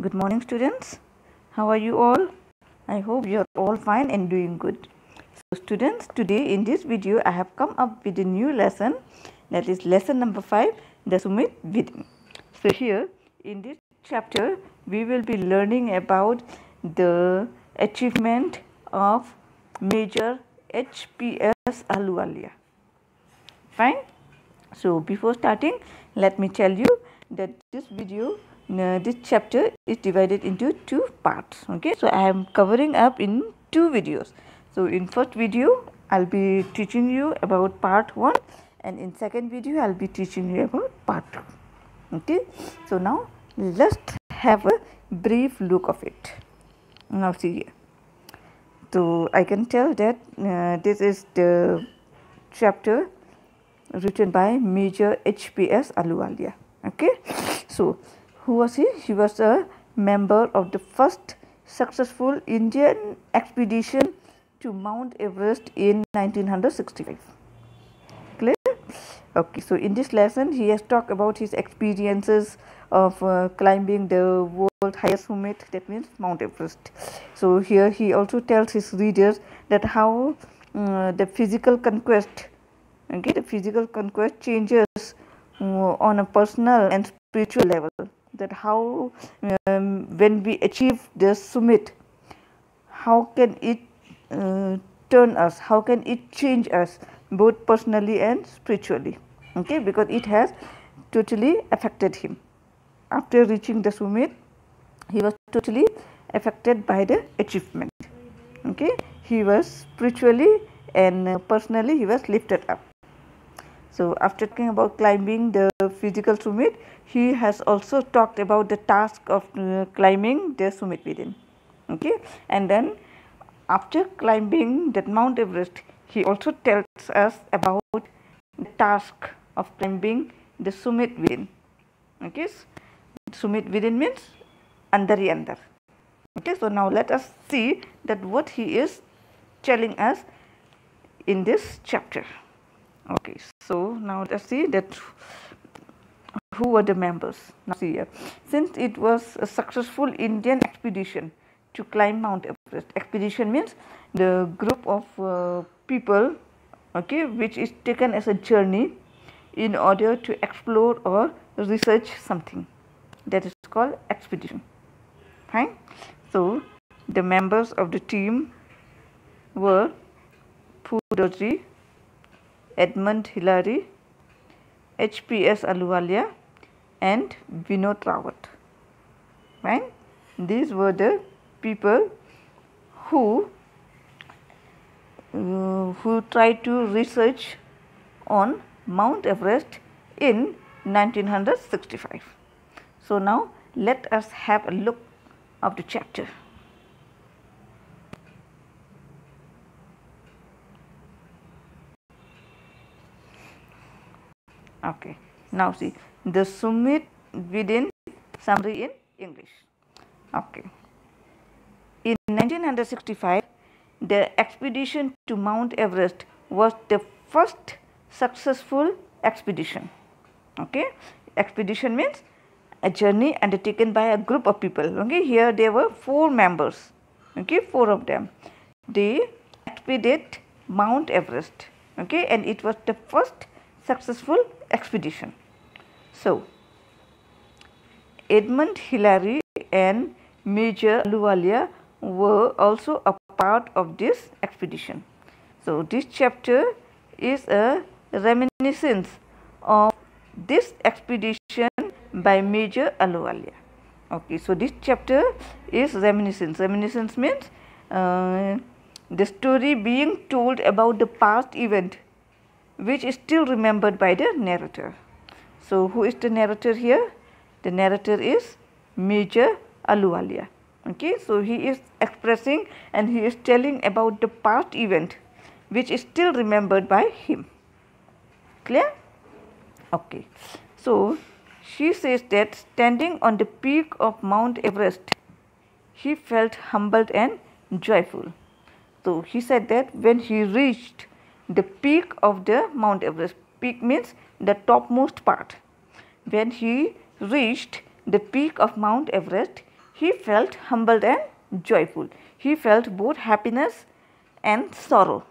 Good morning students. How are you all? I hope you are all fine and doing good. So students, today in this video I have come up with a new lesson that is lesson number 5 the Summit Within. So here in this chapter we will be learning about the achievement of Major HPS Ahluwalia. Fine. So before starting let me tell you that this video uh, this chapter is divided into two parts okay? So i am covering up in two videos. So in first video i'll be teaching you about part 1 and in second video i'll be teaching you about part 2 okay? So now let's have a brief look of it. Now see here. So i can tell that uh, this is the chapter written by major hps ahluwalia okay? So who was he? He was a member of the first successful Indian expedition to Mount Everest in 1965. Clear? Okay, so in this lesson, he has talked about his experiences of uh, climbing the world highest summit, that means Mount Everest. So here he also tells his readers that how uh, the physical conquest, okay, the physical conquest changes uh, on a personal and spiritual level that how um, when we achieve the summit how can it uh, turn us? How can it change us both personally and spiritually? Okay because it has totally affected him. After reaching the summit he was totally affected by the achievement. Okay he was spiritually and uh, personally he was lifted up so after talking about climbing the physical summit, he has also talked about the task of uh, climbing the summit within. Okay, and then after climbing that Mount Everest, he also tells us about the task of climbing the summit within. Okay, summit Within means andari andar. Okay, so now let us see that what he is telling us in this chapter okay so now let's see that who were the members. Now see here. Since it was a successful indian expedition to climb mount everest expedition means the group of uh, people okay which is taken as a journey in order to explore or research something that is called expedition. Fine? So the members of the team were Phu Dorji, Edmund Hillary, HPS Ahluwalia and Vinod Rawat. Right? These were the people who uh, who tried to research on Mount Everest in 1965. So now let us have a look of the chapter. Okay. Now see the summit Within summary in english. Okay. In 1965 the expedition to mount everest was the first successful expedition. Okay. Expedition means a journey undertaken by a group of people. Okay. Here there were four members. Okay. Four of them. They expedited mount everest. Okay. And it was the first successful expedition. So, Edmund Hillary and Major Ahluwalia were also a part of this expedition. So, this chapter is a reminiscence of this expedition by Major Ahluwalia. Okay, so this chapter is reminiscence. Reminiscence means uh, the story being told about the past event which is still remembered by the narrator. So, who is the narrator here? The narrator is Major Ahluwalia. Okay, so he is expressing and he is telling about the past event which is still remembered by him. Clear? Okay. So, she says that standing on the peak of Mount Everest, he felt humbled and joyful. So, he said that when he reached the peak of the Mount Everest. Peak means the topmost part. When he reached the peak of Mount Everest, he felt humbled and joyful. He felt both happiness and sorrow.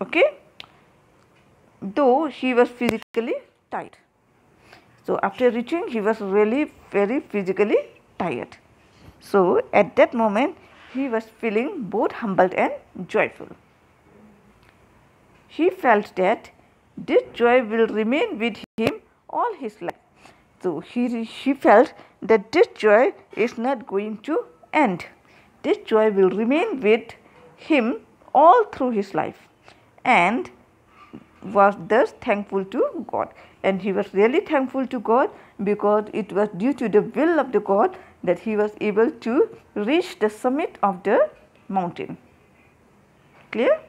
Okay? Though he was physically tired. So after reaching, he was really very physically tired. So at that moment, he was feeling both humbled and joyful. He felt that this joy will remain with him all his life. So he, he felt that this joy is not going to end. This joy will remain with him all through his life and was thus thankful to God. And he was really thankful to God because it was due to the will of the God that he was able to reach the summit of the mountain. Clear?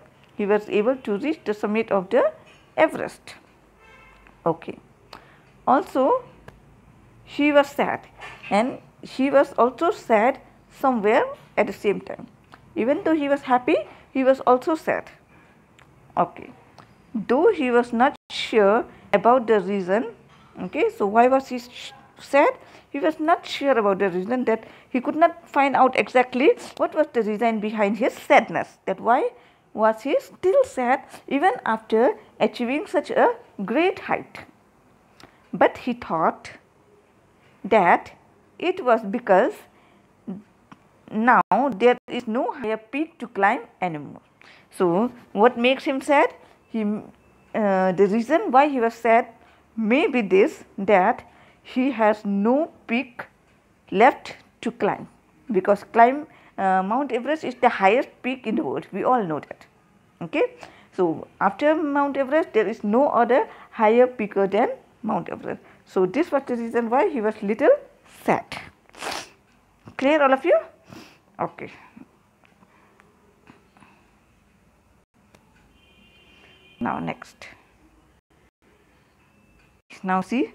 He was able to reach the summit of the Everest. Okay. Also, she was sad and she was also sad somewhere at the same time. Even though he was happy, he was also sad. Okay. Though he was not sure about the reason, okay, so why was he sad? He was not sure about the reason that he could not find out exactly what was the reason behind his sadness. That why was he still sad even after achieving such a great height. But he thought that it was because now there is no higher peak to climb anymore. So, what makes him sad? He, uh, the reason why he was sad may be this that he has no peak left to climb because climb uh, Mount Everest is the highest peak in the world. We all know that. Okay. So, after Mount Everest, there is no other higher peaker than Mount Everest. So, this was the reason why he was little sad. Clear all of you? Okay. Now, next. Now, see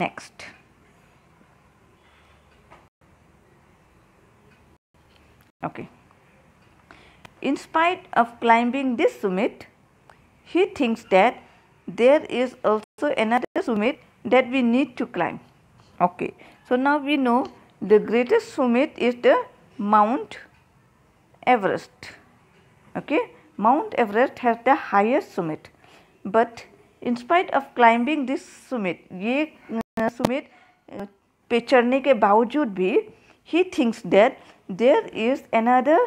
next. Okay. In spite of climbing this summit, he thinks that there is also another summit that we need to climb. Okay. So, now we know the greatest summit is the Mount Everest. Okay. Mount Everest has the highest summit. But in spite of climbing this summit, ये summit पे चढ़ने के बावजूद भी he thinks that there is another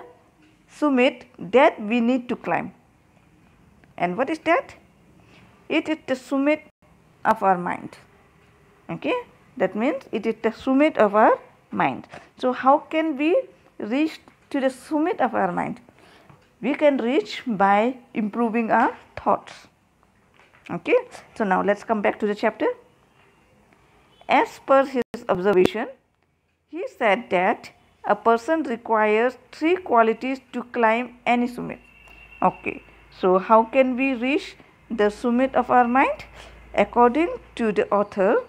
summit that we need to climb. And what is that? It is the summit of our mind. Okay? That means it is the summit of our mind. So, how can we reach to the summit of our mind? We can reach by improving our thoughts. Okay? So, now let us come back to the chapter. As per his observation, he said that a person requires three qualities to climb any summit. Okay. So, how can we reach the summit of our mind? According to the author,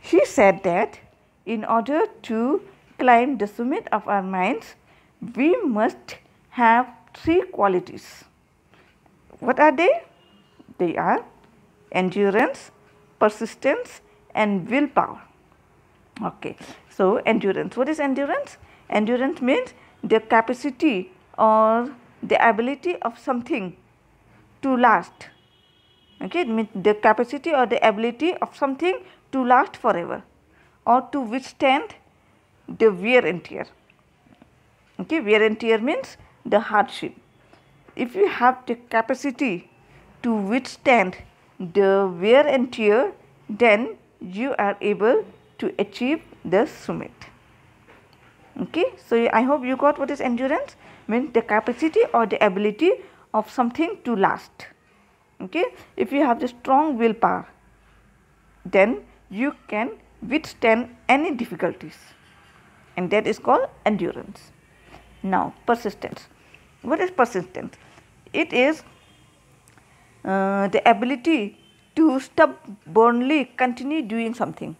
he said that in order to climb the summit of our minds, we must have three qualities. What are they? They are endurance, persistence and willpower. Okay. So, endurance. What is endurance? Endurance means the capacity or the ability of something to last. Okay, it means the capacity or the ability of something to last forever or to withstand the wear and tear. Okay, wear and tear means the hardship. If you have the capacity to withstand the wear and tear, then you are able to achieve the summit. Okay, so I hope you got what is endurance means the capacity or the ability of something to last. Okay, if you have the strong willpower, then you can withstand any difficulties and that is called endurance. Now, persistence. What is persistence? It is uh, the ability to stubbornly continue doing something.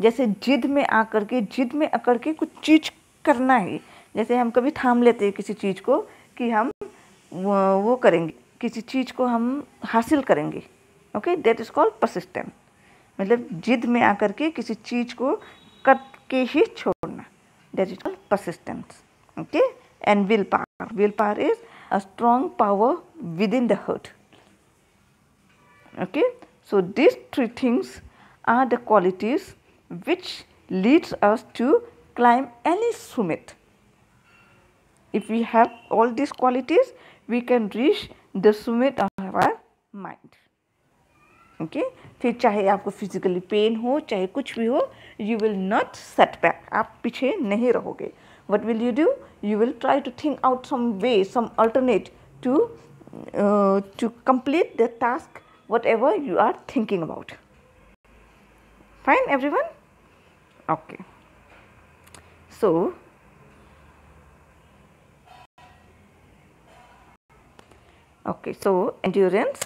जैसे जिद में आकर के जिद में अकड़ के कुछ चीज़ करना है। जैसे हम कभी थाम लेते हैं किसी चीज़ को कि हम वो, करेंगे किसी चीज़ को हम हासिल करेंगे। Okay that is called persistent मतलब जिद में आकर के किसी चीज़ को कट के ही छोड़ना। That is called persistence okay and will power will power is a strong power within the heart okay so this three things are the qualities which leads us to climb any summit if we have all these qualities we can reach the summit of our mind okay okay? फिर चाहे आपको physically pen हो चाहे कुछ भी हो you will not set back आप पीछे नहीं रहोगे what will you do you will try to think out some way some alternate to to complete the task what ever you are thinking about fine every one okay. So okay so endurance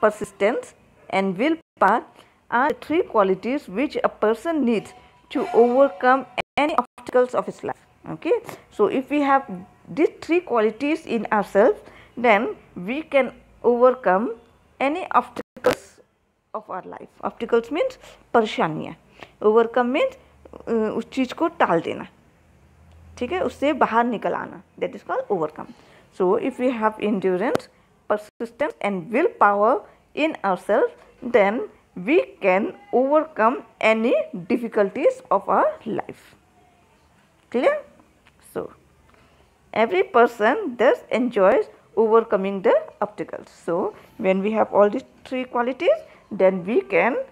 persistence and willpower are three qualities which a person needs to overcome any obstacles of his life. Okay? So if we have these three qualities in ourselves then we can overcome any obstacles of our life. Obstacles means parshanya overcome means उस चीज़ को टाल देना। ठीक है? उससे बाहर निकल आना। That is call overcome so if you have endurance persistence and will power in our self then we can overcome any difficulties of our life clear so every person thus enjoys overcoming the obstacles so when we have all this three qualities then we can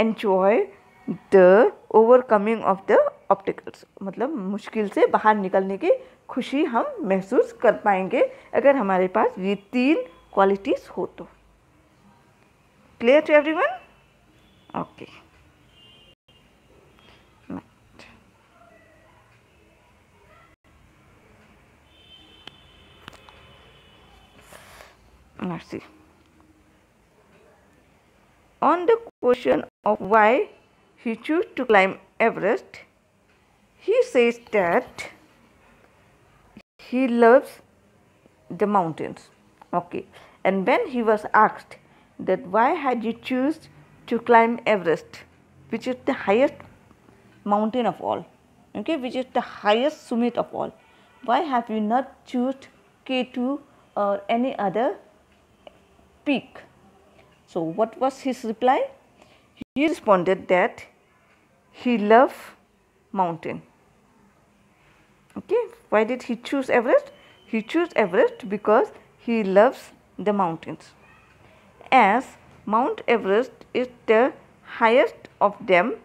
enjoy the overcoming of the obstacles मतलब मुश्किल से बाहर निकलने की खुशी हम महसूस कर पाएँगे अगर हमारे पास ये तीन क्वालिटीज हो तो। Clear to every one okay on the question of why he chose to climb Everest, he says that he loves the mountains. Okay. And when he was asked that why had you choose to climb Everest, which is the highest mountain of all, okay, which is the highest summit of all. Why have you not choose K2 or any other peak? So what was his reply? He responded that he loved mountain. Okay, why did he choose Everest? He chose Everest because he loves the mountains as Mount Everest is the highest of them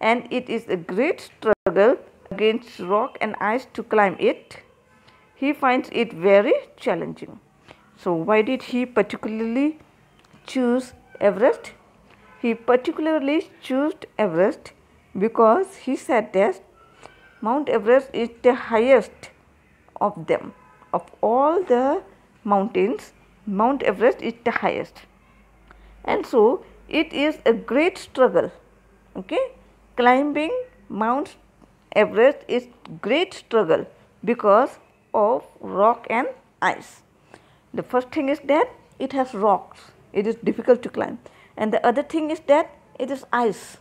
and it is a great struggle against rock and ice to climb it. He finds it very challenging. So, why did he particularly choose Everest? He particularly chose Everest because he said that Mount Everest is the highest of them. Of all the mountains, Mount Everest is the highest and so it is a great struggle okay climbing Mount Everest is great struggle because of rock and ice. The first thing is that it has rocks it is difficult to climb and the other thing is that it is ice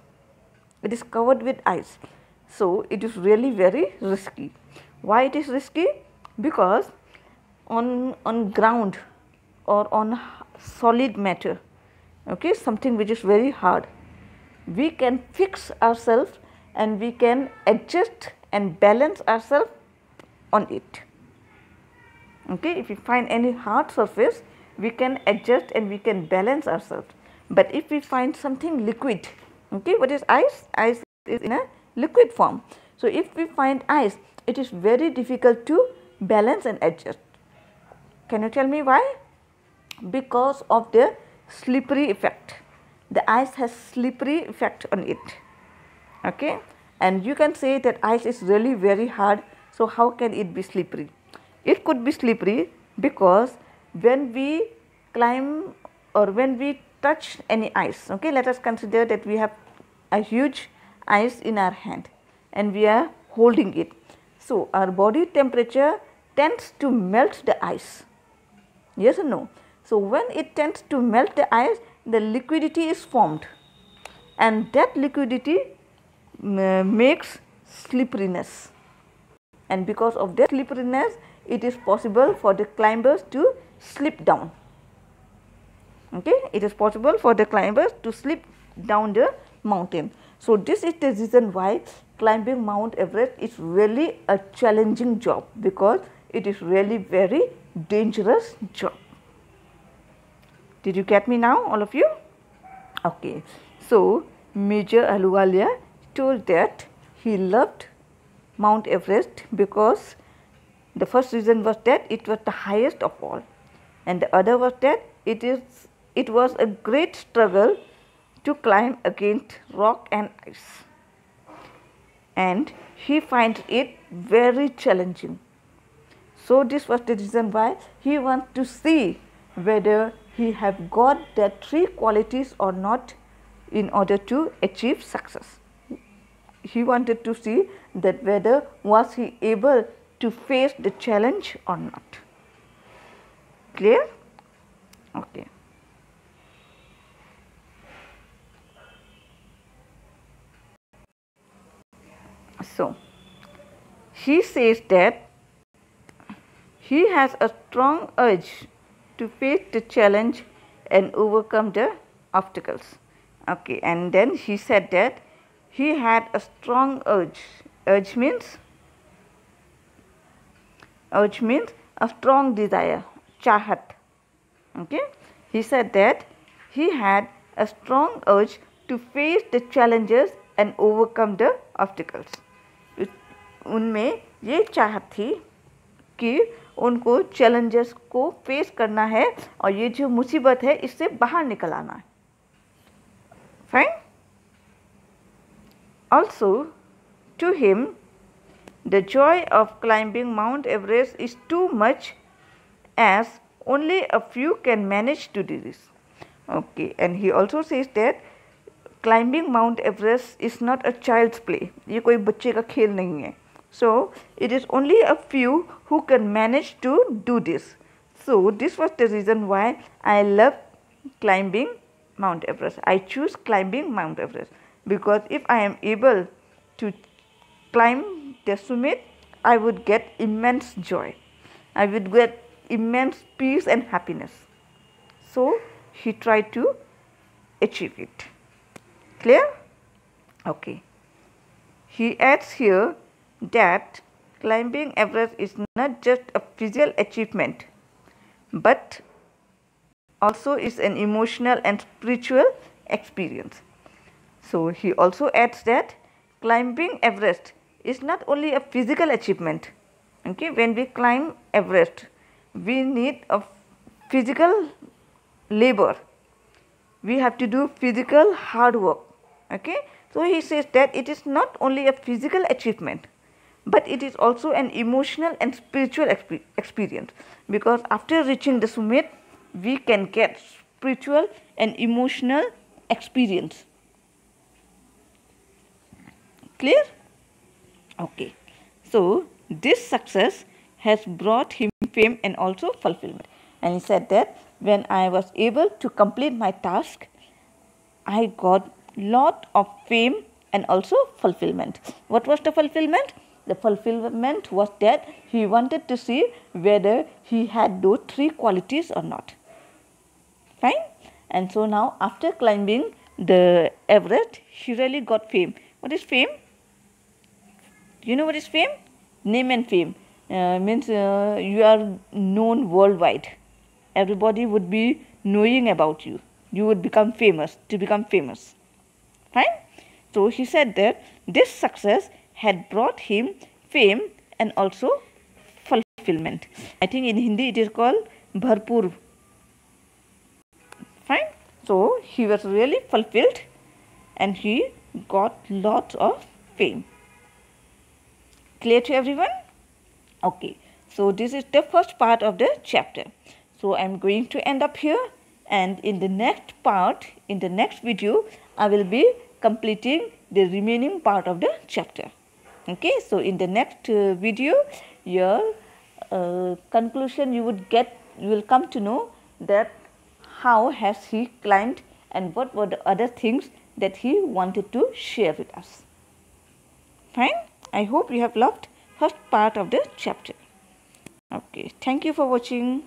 it is covered with ice. So, it is really very risky. Why it is risky? Because on, on ground or on solid matter okay something which is very hard we can fix ourselves and we can adjust and balance ourselves on it okay if we find any hard surface we can adjust and we can balance ourselves but if we find something liquid okay what is ice ice is in a liquid form so if we find ice it is very difficult to balance and adjust can you tell me why because of the slippery effect. The ice has slippery effect on it. Okay? And you can say that ice is really very hard. So, how can it be slippery? It could be slippery because when we climb or when we touch any ice, okay, let us consider that we have a huge ice in our hand and we are holding it. So, our body temperature tends to melt the ice. Yes or no? So, when it tends to melt the ice, the liquidity is formed and that liquidity makes slipperiness and because of that slipperiness it is possible for the climbers to slip down okay it is possible for the climbers to slip down the mountain. So this is the reason why climbing mount everest is really a challenging job because it is really very dangerous job. Did you get me now all of you? Okay. So major ahluwalia told that he loved mount everest because the first reason was that it was the highest of all and the other was that it is it was a great struggle to climb against rock and ice and he finds it very challenging. So this was the reason why he wants to see whether he have got the three qualities or not in order to achieve success. He wanted to see that whether was he able to face the challenge or not. Clear? Okay. So, he says that he has a strong urge to face the challenge and overcome the obstacles. Okay, and then he said that he had a strong urge. Urge means urge means a strong desire, chahat. Okay, he said that he had a strong urge to face the challenges and overcome the obstacles. उनमें ये चाहत थी कि उनको challenges को face करना है और ये जो मुसीबत है, इससे बाहर निकल आना है। Fine also to him the joy of climbing Mount Everest is too much as only a few can manage to do this okay and he also says that climbing Mount Everest is not a child's play ये कोई बच्चे का खेल नहीं है। So, it is only a few who can manage to do this. So, this was the reason why I love climbing Mount Everest. I choose climbing Mount Everest because if I am able to climb the summit, I would get immense joy. I would get immense peace and happiness. So, he tried to achieve it. Clear? Okay. He adds here that climbing Everest is not just a physical achievement but also is an emotional and spiritual experience. So, he also adds that climbing Everest is not only a physical achievement. Okay, when we climb Everest, we need a physical labor. We have to do physical hard work. Okay, so he says that it is not only a physical achievement, but it is also an emotional and spiritual exp experience. Because after reaching the summit we can get spiritual and emotional experience. Clear? Okay. So this success has brought him fame and also fulfillment. And he said that when i was able to complete my task i got lot of fame and also fulfillment. What was the fulfillment the fulfillment was that he wanted to see whether he had those three qualities or not. Fine. And so now after climbing the Everest, he really got fame. What is fame? You know what is fame? Name and fame. Uh, means uh, you are known worldwide. Everybody would be knowing about you. You would become famous, to become famous. Fine? So he said that this success had brought him fame and also fulfillment. I think in Hindi it is called Bharpur. Fine. So he was really fulfilled and he got lots of fame. Clear to everyone? Okay. So this is the first part of the chapter. So I am going to end up here and in the next part, in the next video, I will be completing the remaining part of the chapter okay so in the next uh, video your uh, conclusion you would get you will come to know that how has he climbed and what were the other things that he wanted to share with us Fine. I hope you have loved first part of the chapter. Okay. Thank you for watching.